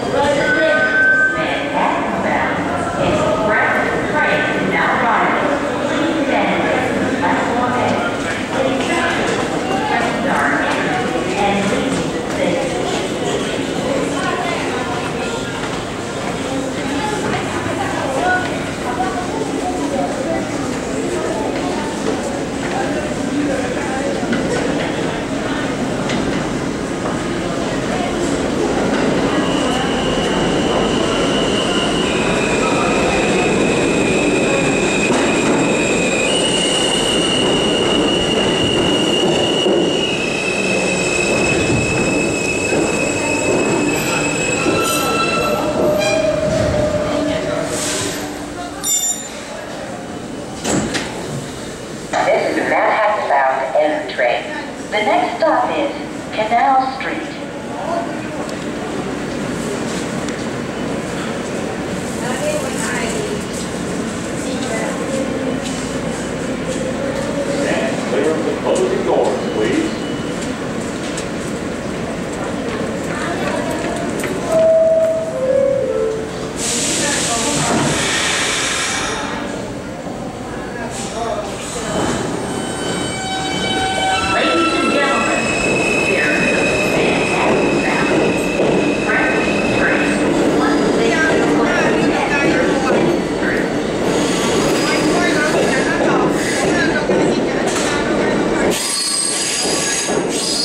Right The next stop is Canal Street.